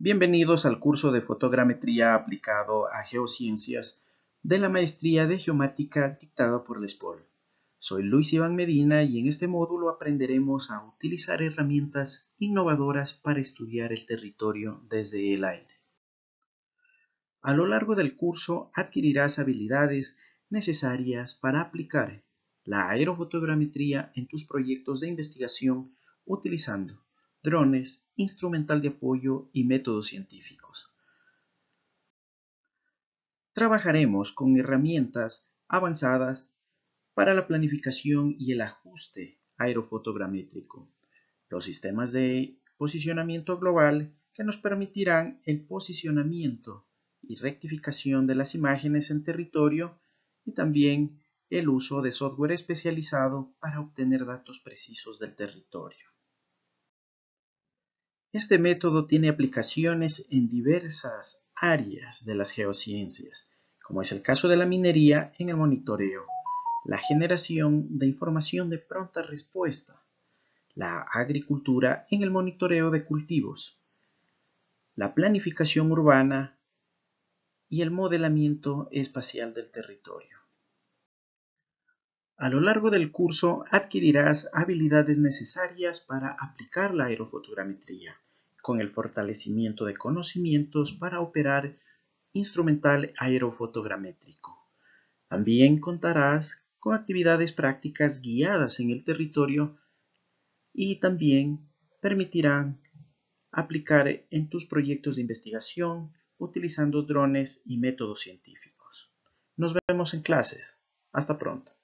Bienvenidos al curso de fotogrametría aplicado a geociencias de la maestría de geomática dictada por la SPOL. Soy Luis Iván Medina y en este módulo aprenderemos a utilizar herramientas innovadoras para estudiar el territorio desde el aire. A lo largo del curso adquirirás habilidades necesarias para aplicar la aerofotogrametría en tus proyectos de investigación utilizando drones, instrumental de apoyo y métodos científicos. Trabajaremos con herramientas avanzadas para la planificación y el ajuste aerofotogramétrico, los sistemas de posicionamiento global que nos permitirán el posicionamiento y rectificación de las imágenes en territorio y también el uso de software especializado para obtener datos precisos del territorio. Este método tiene aplicaciones en diversas áreas de las geociencias, como es el caso de la minería en el monitoreo, la generación de información de pronta respuesta, la agricultura en el monitoreo de cultivos, la planificación urbana y el modelamiento espacial del territorio. A lo largo del curso adquirirás habilidades necesarias para aplicar la aerofotogrametría, con el fortalecimiento de conocimientos para operar instrumental aerofotogramétrico. También contarás con actividades prácticas guiadas en el territorio y también permitirán aplicar en tus proyectos de investigación utilizando drones y métodos científicos. Nos vemos en clases. Hasta pronto.